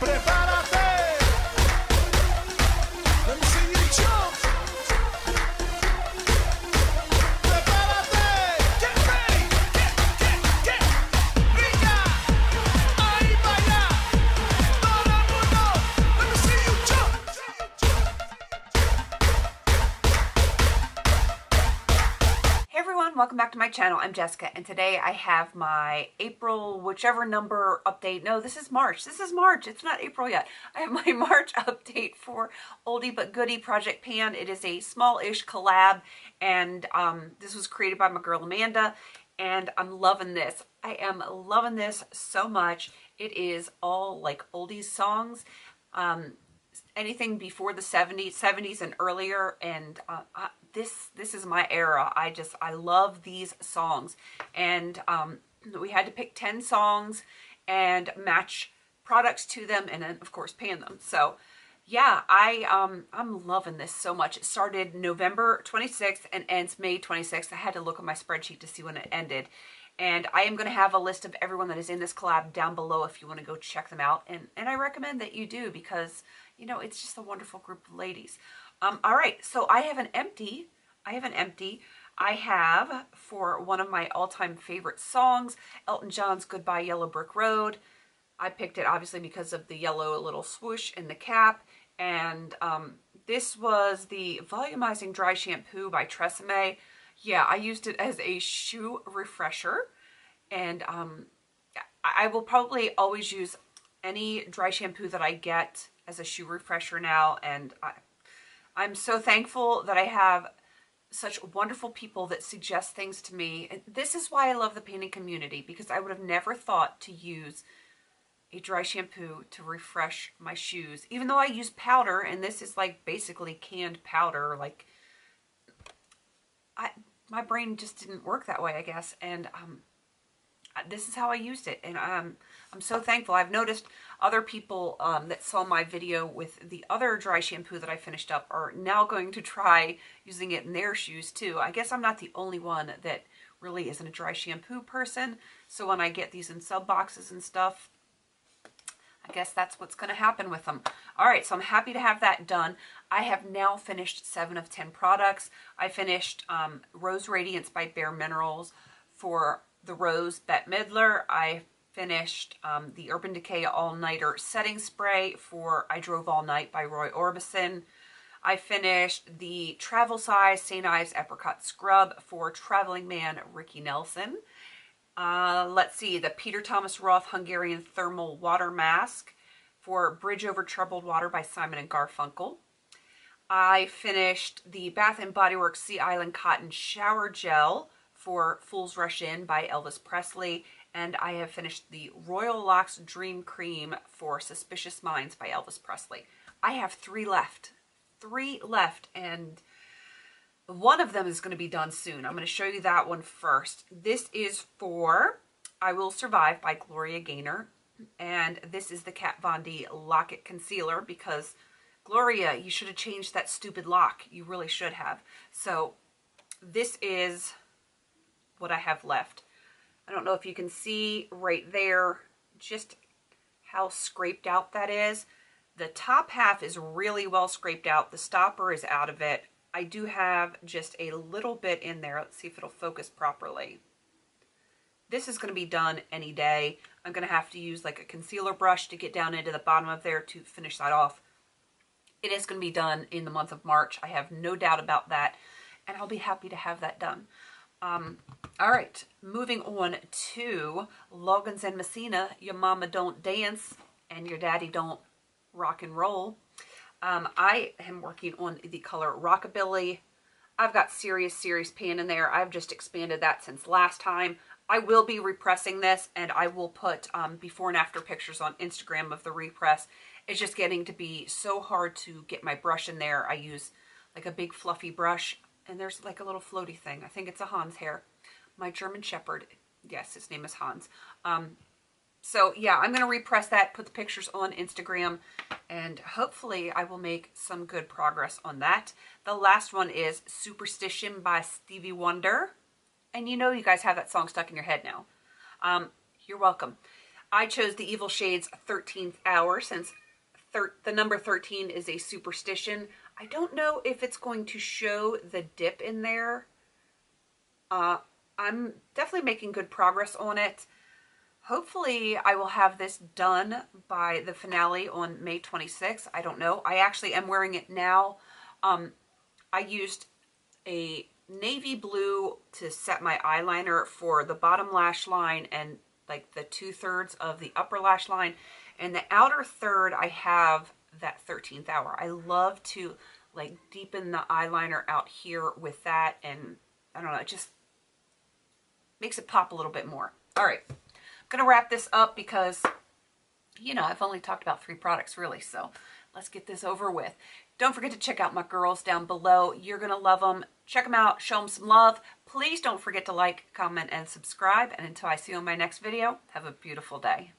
Prepárate. Everyone, welcome back to my channel. I'm Jessica and today I have my April whichever number update. No, this is March. This is March. It's not April yet. I have my March update for Oldie But Goodie Project Pan. It is a small-ish collab and um, this was created by my girl Amanda and I'm loving this. I am loving this so much. It is all like oldies songs. Um, anything before the 70s 70s and earlier and uh, I, this this is my era. I just i love these songs. And um we had to pick 10 songs and match products to them and then of course pan them. So yeah i um i'm loving this so much. It started november 26th and ends may 26th i had to look at my spreadsheet to see when it ended. And I am going to have a list of everyone that is in this collab down below if you want to go check them out. And, and I recommend that you do because, you know, it's just a wonderful group of ladies. Um, all right, so I have an empty. I have an empty. I have for one of my all-time favorite songs, Elton John's Goodbye Yellow Brick Road. I picked it obviously because of the yellow little swoosh in the cap. And um, this was the Volumizing Dry Shampoo by Tresemme. Yeah, I used it as a shoe refresher. And um, I I will probably always use any dry shampoo that I get as a shoe refresher now. And I, I'm so thankful that I have such wonderful people that suggest things to me. And this is why I love the panning community because I would have never thought to use a dry shampoo to refresh my shoes. Even though I use powder and this is like basically canned powder, like I my brain just didn't work that way, I guess. And um this is how I used it. And um, I'm so thankful. I've noticed other people um, that saw my video with the other dry shampoo that I finished up are now going to try using it in their shoes too. I guess I'm not the only one that really isn't a dry shampoo person. So when I get these in sub boxes and stuff, I guess that's what's going to happen with them. All right, so I'm happy to have that done. I have now finished 7 of 10 products. I finished um, Rose Radiance by Bare Minerals for the Rose Bette Midler. I finished um, the Urban Decay All Nighter Setting Spray for I Drove All Night by Roy Orbison. I finished the Travel Size St. Ives Apricot Scrub for Traveling Man Ricky Nelson. Uh, let's see, the Peter Thomas Roth Hungarian Thermal Water Mask for Bridge Over Troubled Water by Simon and Garfunkel. I finished the Bath & Body Works Sea Island Cotton Shower Gel for Fools Rush In by Elvis Presley. And I have finished the Royal Locks Dream Cream for Suspicious Minds by Elvis Presley. I have three left. Three left. And one of them is going to be done soon. I'm going to show you that one first. This is for I Will Survive by Gloria Gaynor. And this is the Kat Von D Lock It Concealer because Gloria, you should have changed that stupid lock. You really should have. So this is what I have left. I don't know if you can see right there just how scraped out that is. The top half is really well scraped out. The stopper is out of it. I do have just a little bit in there. Let's see if it'll focus properly. This is going to be done any day. I'm going to have to use like a concealer brush to get down into the bottom of there to finish that off. It is going to be done in the month of March. I have no doubt about that. And I'll be happy to have that done. Um, all right, moving on to Loggins and Messina, Your Mama Don't Dance and Your Daddy Don't Rock and Roll. Um, I am working on the color Rockabilly. I've got Serious Serious Pan in there. I've just expanded that since last time. I will be repressing this and I will put um, before and after pictures on Instagram of the repress. It's just getting to be so hard to get my brush in there. I use like a big fluffy brush and there's like a little floaty thing. I think it's a Hans hair. My German Shepherd, yes, his name is Hans. Um, so yeah, I'm going to repress that, put the pictures on Instagram, and hopefully I will make some good progress on that. The last one is Superstition by Stevie Wonder. And you know you guys have that song stuck in your head now. Um, you're welcome. I chose the Evil Shades 13th Hour since the number 13 is a superstition. I don't know if it's going to show the dip in there. Uh, I'm definitely making good progress on it. Hopefully, I will have this done by the finale on May 26th. I don't know. I actually am wearing it now. Um, I used a navy blue to set my eyeliner for the bottom lash line and like the two thirds of the upper lash line. And the outer third, I have that 13th hour. I love to like deepen the eyeliner out here with that. And I don't know, it just makes it pop a little bit more. All right, I'm to wrap this up because, you know, I've only talked about three products really. So let's get this over with. Don't forget to check out my girls down below. You're to love them. Check them out. Show them some love. Please don't forget to like, comment, and subscribe. And until I see you in my next video, have a beautiful day.